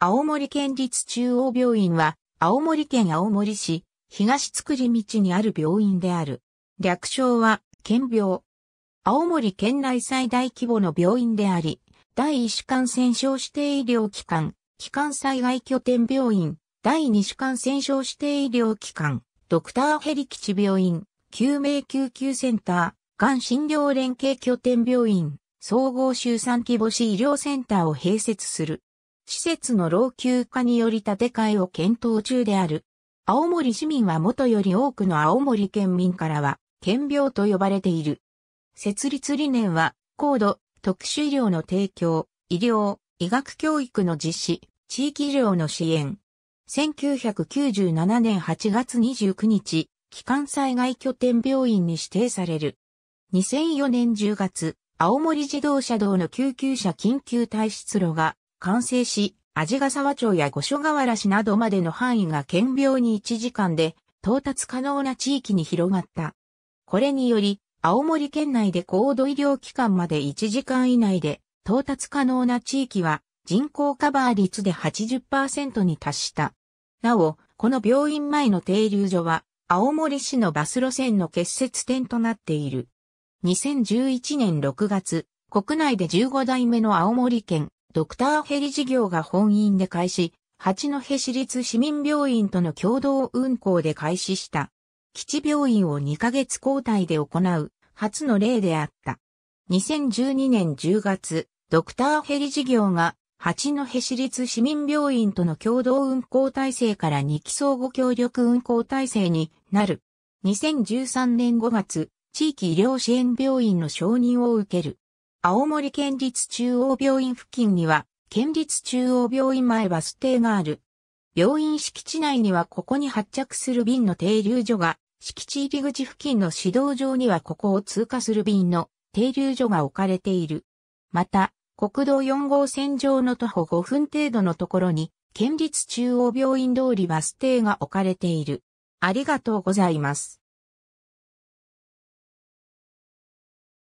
青森県立中央病院は、青森県青森市、東作り道にある病院である。略称は、県病。青森県内最大規模の病院であり、第一種感染症指定医療機関、機関災害拠点病院、第二種感染症指定医療機関、ドクターヘリ基地病院、救命救急センター、がん診療連携拠点病院、総合周産規模市医療センターを併設する。施設の老朽化により建て替えを検討中である。青森市民は元より多くの青森県民からは、県病と呼ばれている。設立理念は、高度、特殊医療の提供、医療、医学教育の実施、地域医療の支援。1997年8月29日、機関災害拠点病院に指定される。2004年10月、青森自動車道の救急車緊急退出路が完成し、味ヶ沢町や五所川原市などまでの範囲が県病に1時間で到達可能な地域に広がった。これにより、青森県内で高度医療機関まで1時間以内で到達可能な地域は人口カバー率で80%に達した。なお、この病院前の停留所は青森市のバス路線の結節点となっている。2011年6月、国内で15代目の青森県ドクターヘリ事業が本院で開始、八戸市立市民病院との共同運行で開始した。基地病院を2ヶ月交代で行う初の例であった。2012年10月、ドクターヘリ事業が八戸市立市民病院との共同運行体制から2期相互協力運行体制になる。2013年5月、地域医療支援病院の承認を受ける。青森県立中央病院付近には、県立中央病院前バス停がある。病院敷地内にはここに発着する便の停留所が、敷地入り口付近の指導場にはここを通過する便の停留所が置かれている。また、国道4号線上の徒歩5分程度のところに、県立中央病院通りバス停が置かれている。ありがとうございます。